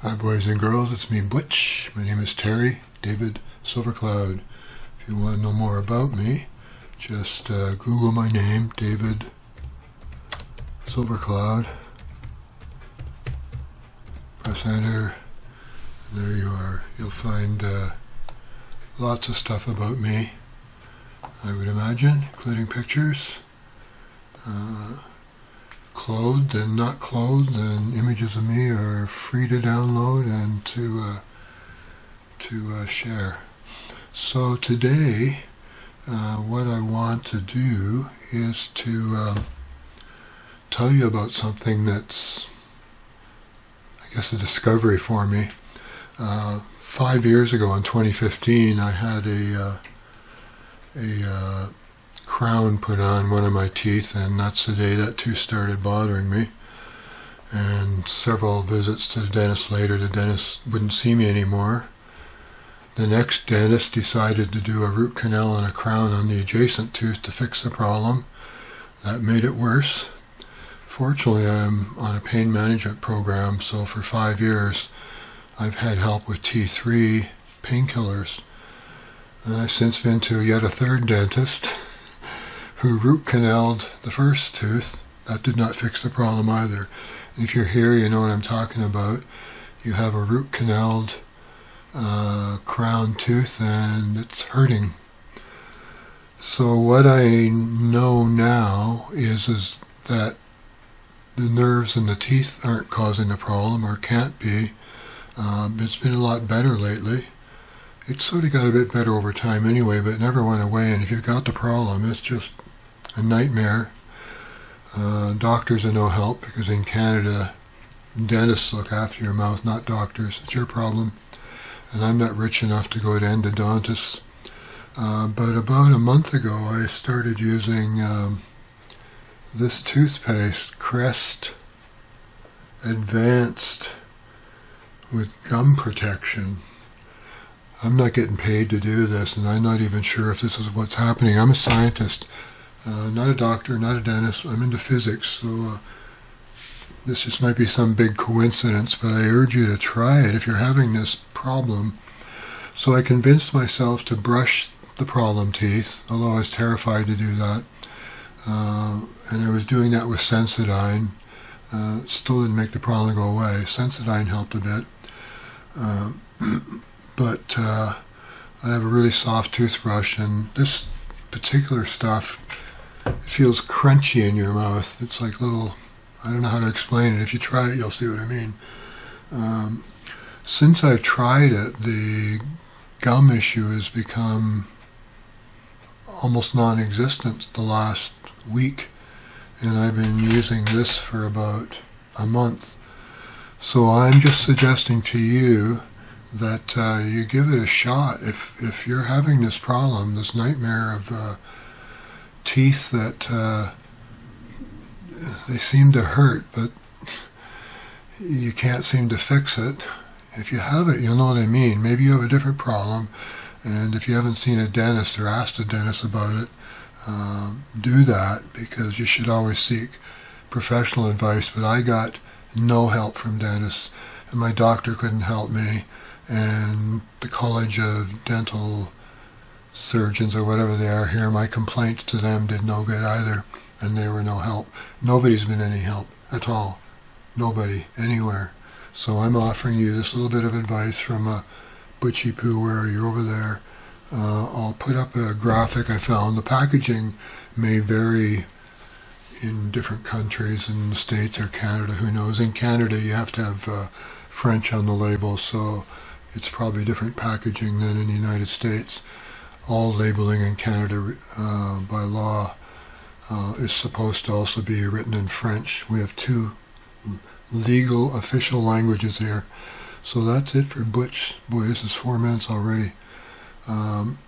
Hi, boys and girls. It's me, Butch. My name is Terry David Silvercloud. If you want to know more about me, just uh, Google my name, David Silvercloud. Press enter. There you are. You'll find uh, lots of stuff about me, I would imagine, including pictures. Uh, clothed and not clothed, and images of me are free to download and to uh, to uh, share. So today, uh, what I want to do is to um, tell you about something that's, I guess, a discovery for me. Uh, five years ago, in 2015, I had a uh, a crown put on one of my teeth, and that's the day that tooth started bothering me. And several visits to the dentist later, the dentist wouldn't see me anymore. The next dentist decided to do a root canal and a crown on the adjacent tooth to fix the problem. That made it worse. Fortunately, I'm on a pain management program, so for five years I've had help with T3 painkillers. And I've since been to yet a third dentist who root canaled the first tooth. That did not fix the problem either. If you're here, you know what I'm talking about. You have a root canaled uh, crown tooth and it's hurting. So what I know now is is that the nerves in the teeth aren't causing the problem or can't be. Um, it's been a lot better lately. It sort of got a bit better over time anyway, but never went away. And if you've got the problem, it's just a nightmare. Uh, doctors are no help because in Canada, dentists look after your mouth, not doctors. It's your problem. And I'm not rich enough to go to endodontists. Uh, but about a month ago, I started using um, this toothpaste, Crest Advanced, with gum protection. I'm not getting paid to do this, and I'm not even sure if this is what's happening. I'm a scientist. Uh, not a doctor, not a dentist. I'm into physics, so uh, this just might be some big coincidence, but I urge you to try it if you're having this problem. So I convinced myself to brush the problem teeth, although I was terrified to do that. Uh, and I was doing that with Sensodyne. Uh, still didn't make the problem go away. Sensodyne helped a bit. Um, but uh, I have a really soft toothbrush, and this particular stuff it feels crunchy in your mouth. It's like little, I don't know how to explain it. If you try it, you'll see what I mean. Um, since I've tried it, the gum issue has become almost non existent the last week. And I've been using this for about a month. So I'm just suggesting to you that uh, you give it a shot. If, if you're having this problem, this nightmare of uh, teeth that uh, they seem to hurt, but you can't seem to fix it. If you have it, you'll know what I mean. Maybe you have a different problem, and if you haven't seen a dentist or asked a dentist about it, um, do that because you should always seek professional advice. But I got no help from dentists, and my doctor couldn't help me, and the College of Dental surgeons or whatever they are here, my complaints to them did no good either, and they were no help. Nobody's been any help at all. Nobody, anywhere. So I'm offering you this little bit of advice from a Butchie Poo where you're over there. Uh, I'll put up a graphic I found. The packaging may vary in different countries, in the States or Canada, who knows. In Canada, you have to have uh, French on the label, so it's probably different packaging than in the United States all labeling in Canada uh, by law uh, is supposed to also be written in French. We have two legal official languages here. So that's it for Butch. Boy, this is four minutes already. Um,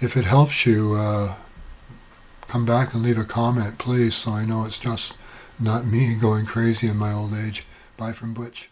if it helps you, uh, come back and leave a comment, please, so I know it's just not me going crazy in my old age. Bye from Butch.